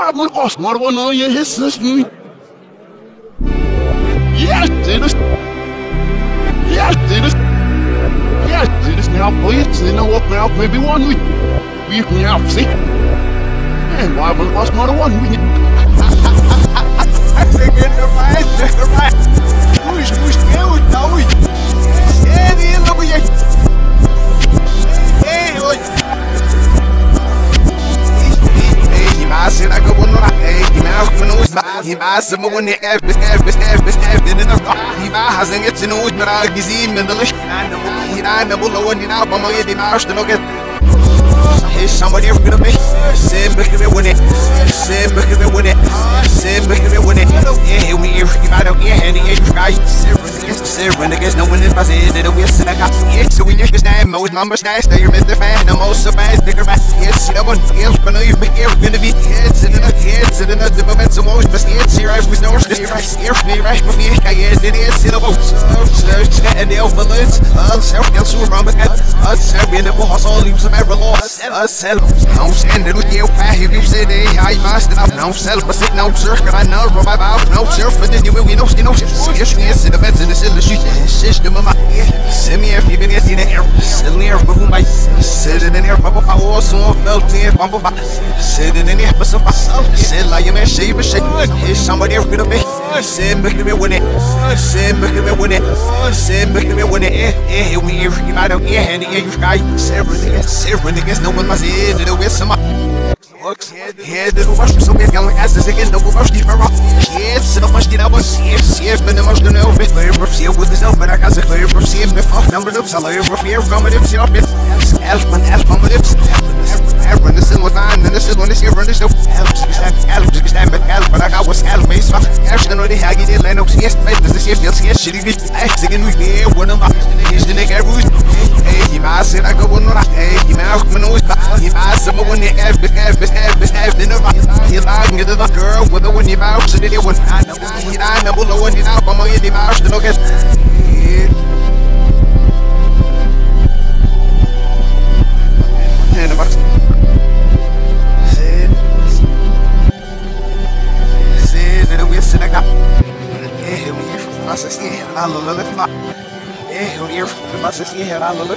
Var nå jeg hesses nu. Yes, er Yes, det er Yes, det er now play it, then I'll open maybe one week. We have see. And why man kostmar one week. Segundo mais, segundo mais. Os, os يبقى سموني افس افس افس افس يبقى حزن جت نوت من عاجزين من دلش يبقى أنا بقول لو اني نعرف ما يدي ما عشت نوجت Somebody ever gonna be Same because they win it Same because they win it Niggas, no one is my. It'll be a sin. I got yeah, so we just stand. Most mama stash. Stay your Mr. Fan. The most so fast. Nigga, right? Yes, you know what? Yeah, but no, you're here. Gonna be heads and another heads and another moment. So most, but yeah, see right. We know it's right. Here, me right. But yeah, I yeah, it is. You know what? So, and the overlords. Uh, so, yeah, so wrong, but us, having the boss, all leaves some ever lost. Us, self. Não sendo do teu pé, viu CD, ai, mas não self, but sit não sir, I know, rob about, no sir, for the new, we know, you know, yes, yes, the beds in the silly sheet, system of my, send me if you've been in the air, sitting here, but who might sit in there, bubble power, so felt in, bumble, sitting in there, but so sit like you man, shave a shake, is somebody ever gonna be, sit, make me win it, make me win it, sit, make me win it, eh, eh, we here, you have, yeah, and the you guy, several niggas, niggas, no one must hear, little bit some. Head little rush so big young as the second double rush deep rock. Shit, so much did I was here, see but the most no bit clear for see with this but I got the clear for see me fuck number lips I love for fear from it see up it. Elf man elf my lips. Run this in mine, then this is when this here run this up. Help, stand, help, just stand, but help, but I got what's help, me, fuck. Action, no, they hag it, land up, yes, but this is feels, yes, shitty, I sing we be one of my, is You say I go on, hey, you might have no, you might say, when you have, have, have, have, dinner, you like me to the girl with the one you mouth, did you want, I know, I know, below, and you know, I'm on your mouth, to look at. And about said, up. Yeah, I love the fuck. Yeah, we must have seen I love the